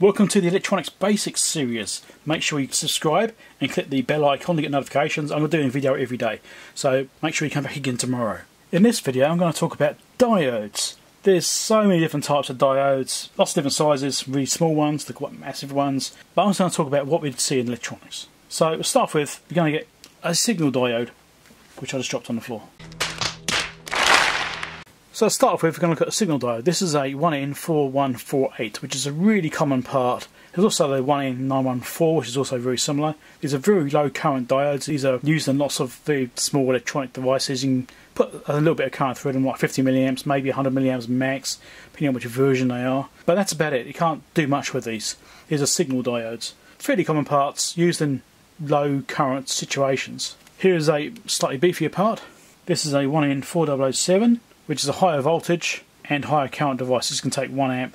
Welcome to the Electronics Basics series. Make sure you subscribe and click the bell icon to get notifications. I'm doing a video every day, so make sure you come back again tomorrow. In this video I'm going to talk about diodes. There's so many different types of diodes, lots of different sizes, really small ones to quite massive ones, but I'm just going to talk about what we'd see in electronics. So we'll start with, we're going to get a signal diode, which I just dropped on the floor. So to start off with, we're going to look at a signal diode. This is a 1N4148, which is a really common part. There's also the 1N914, which is also very similar. These are very low current diodes. These are used in lots of the small electronic devices. You can put a little bit of current through them, like 50 milliamps, maybe 100 milliamps max, depending on which version they are. But that's about it. You can't do much with these. These are signal diodes. Fairly common parts used in low current situations. Here is a slightly beefier part. This is a 1N4007 which is a higher voltage and higher current device. This can take 1 amp.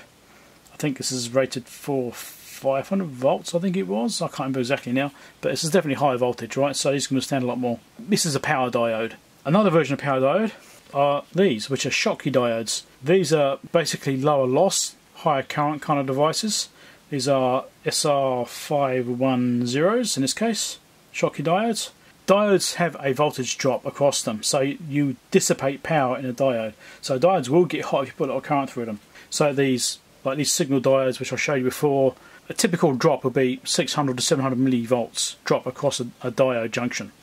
I think this is rated for 500 volts, I think it was. I can't remember exactly now, but this is definitely higher voltage, right? So these can withstand a lot more. This is a power diode. Another version of power diode are these, which are Schottky diodes. These are basically lower loss, higher current kind of devices. These are SR510s in this case, Schottky diodes. Diodes have a voltage drop across them, so you dissipate power in a diode. So diodes will get hot if you put a lot of current through them. So these, like these signal diodes, which I showed you before, a typical drop would be 600 to 700 millivolts drop across a, a diode junction.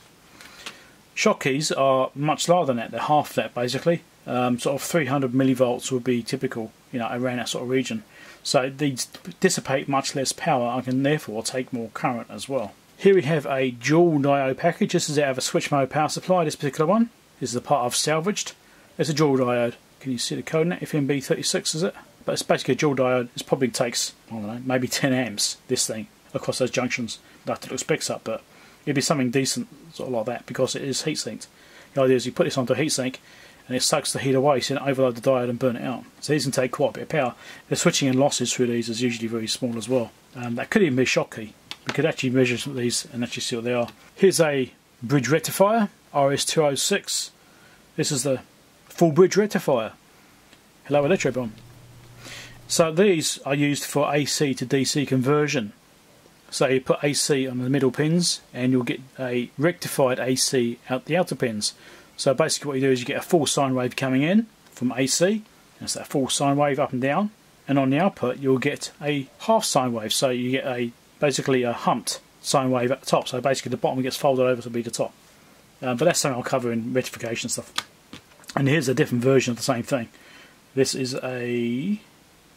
Schottkys are much lower than that; they're half that basically. Um, sort of 300 millivolts would be typical, you know, around that sort of region. So these dissipate much less power and can therefore take more current as well. Here we have a dual diode package. This is out of a switch mode power supply, this particular one. This is the part I've salvaged. It's a dual diode. Can you see the code in it? FMB36 is it? But it's basically a dual diode. It probably takes, I don't know, maybe 10 amps, this thing, across those junctions. I'd have to look specs up, but it'd be something decent, sort of like that, because it is heat sinked. The idea is you put this onto a heat sink, and it sucks the heat away, so you don't overload the diode and burn it out. So these can take quite a bit of power. The switching and losses through these is usually very small as well. Um, that could even be a Schottky we could actually measure some of these and actually see what they are. Here's a bridge rectifier, RS206. This is the full bridge rectifier. Hello Electrobon. So these are used for AC to DC conversion. So you put AC on the middle pins and you'll get a rectified AC out the outer pins. So basically what you do is you get a full sine wave coming in from AC. That's that full sine wave up and down. And on the output you'll get a half sine wave. So you get a basically a humped sine wave at the top. So basically the bottom gets folded over to be the top. Um, but that's something I'll cover in rectification stuff. And here's a different version of the same thing. This is a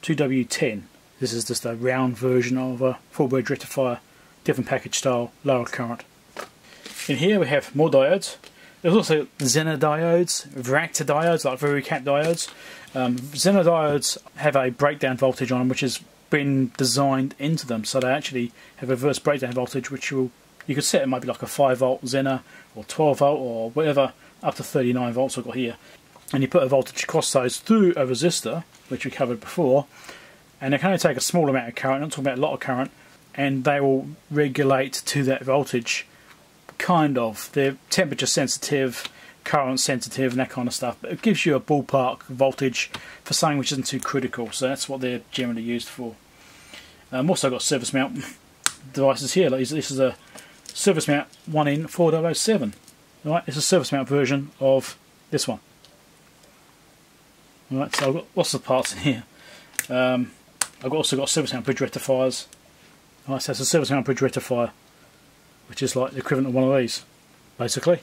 2W10. This is just a round version of a full bridge rectifier, different package style, lower current. In here we have more diodes. There's also Zener diodes, varactor diodes, like VariCap diodes. Um, Zener diodes have a breakdown voltage on them, which is been designed into them, so they actually have a reverse breakdown voltage, which will you could set it might be like a 5 volt Zener or 12 volt or whatever, up to 39 volts I've got here. And you put a voltage across those through a resistor, which we covered before, and they can only take a small amount of current, not talking about a lot of current, and they will regulate to that voltage, kind of. They're temperature sensitive, current sensitive and that kind of stuff. But it gives you a ballpark voltage for something which isn't too critical. So that's what they're generally used for. Um, also got surface mount devices here. Like this is a surface mount 1N4007. Right, it's a surface mount version of this one. All right, so I've got lots of parts in here. Um, I've also got surface mount bridge rectifiers. Right, so it's a surface mount bridge rectifier, which is like the equivalent of one of these, basically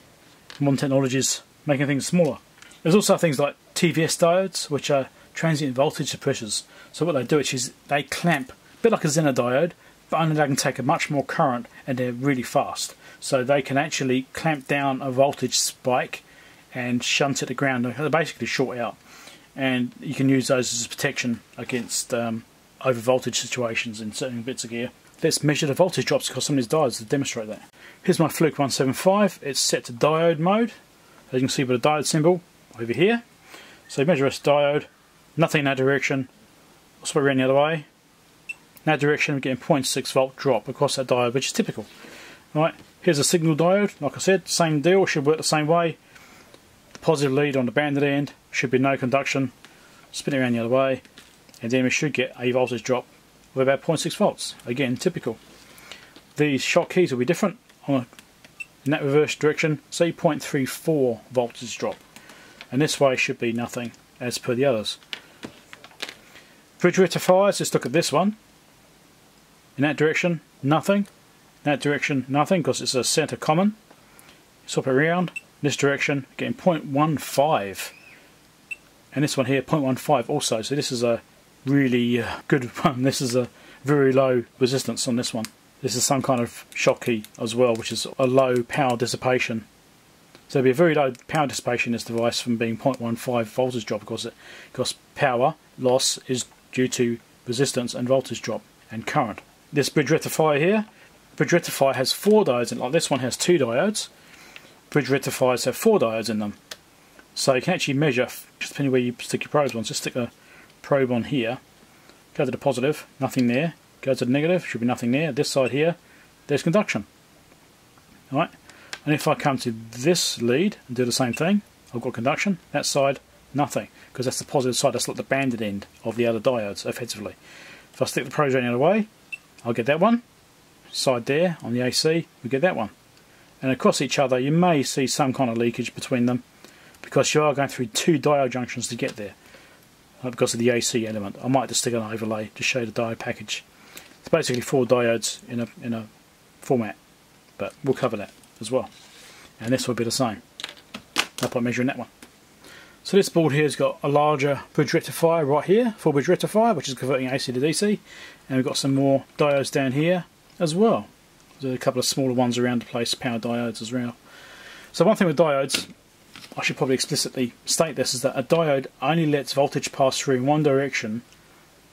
modern technologies making things smaller. There's also things like TVS diodes, which are transient voltage suppressors. So what they do is they clamp, a bit like a Zener diode, but only they can take a much more current and they're really fast. So they can actually clamp down a voltage spike and shunt it to ground. They're basically short out. And you can use those as protection against um, over voltage situations in certain bits of gear. Let's measure the voltage drops across some of these diodes to demonstrate that. Here's my Fluke 175. It's set to diode mode. As you can see with the diode symbol over here. So measure this diode, nothing in that direction. Swap around the other way. In that direction we're getting 0.6 volt drop across that diode, which is typical. Right, here's a signal diode, like I said, same deal, should work the same way. The positive lead on the banded end, should be no conduction. Spin it around the other way, and then we should get a voltage drop of about 0.6 volts. Again, typical. These Schottkys will be different in that reverse direction, say 0.34 voltage drop. And this way should be nothing as per the others. Bridge rectifiers, let's look at this one. In that direction, nothing. In that direction, nothing, because it's a center common. Swap it around. This direction, getting 0.15. And this one here, 0.15 also. So this is a really uh, good one. This is a very low resistance on this one. This is some kind of Schottky as well, which is a low power dissipation. So it'll be a very low power dissipation in this device from being 0.15 voltage drop because, it, because power loss is due to resistance and voltage drop and current. This bridge rectifier here, bridge rectifier has four diodes and like this one has two diodes. Bridge rectifiers have four diodes in them. So you can actually measure, just depending where you stick your probes on, just stick a probe on here, go to the positive, nothing there, go to the negative, should be nothing there, this side here, there's conduction. Alright, and if I come to this lead and do the same thing, I've got conduction, that side, nothing, because that's the positive side, that's like the banded end of the other diodes, effectively. If I stick the around the other way, I'll get that one, side there on the AC, we get that one. And across each other you may see some kind of leakage between them because you are going through two diode junctions to get there because of the AC element. I might just stick an overlay to show the diode package. It's basically four diodes in a, in a format but we'll cover that as well. And this will be the same. I'll put measure in that one. So this board here has got a larger bridge rectifier right here, full bridge rectifier, which is converting AC to DC. And we've got some more diodes down here as well. There's a couple of smaller ones around the place, power diodes as well. So one thing with diodes, I should probably explicitly state this, is that a diode only lets voltage pass through in one direction,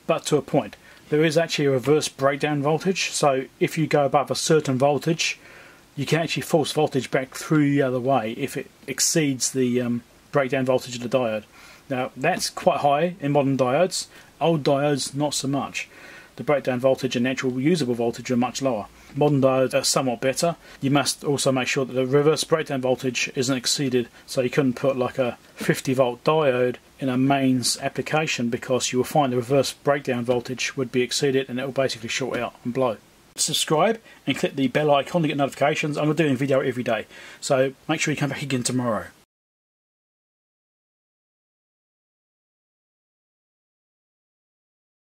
but to a point. There is actually a reverse breakdown voltage, so if you go above a certain voltage, you can actually force voltage back through the other way if it exceeds the um, breakdown voltage of the diode. Now that's quite high in modern diodes, old diodes not so much. The breakdown voltage and natural usable voltage are much lower. Modern diodes are somewhat better. You must also make sure that the reverse breakdown voltage isn't exceeded, so you couldn't put like a 50 volt diode in a mains application because you will find the reverse breakdown voltage would be exceeded and it will basically short out and blow subscribe and click the bell icon to get notifications. I'm doing a video every day, so make sure you come back again tomorrow.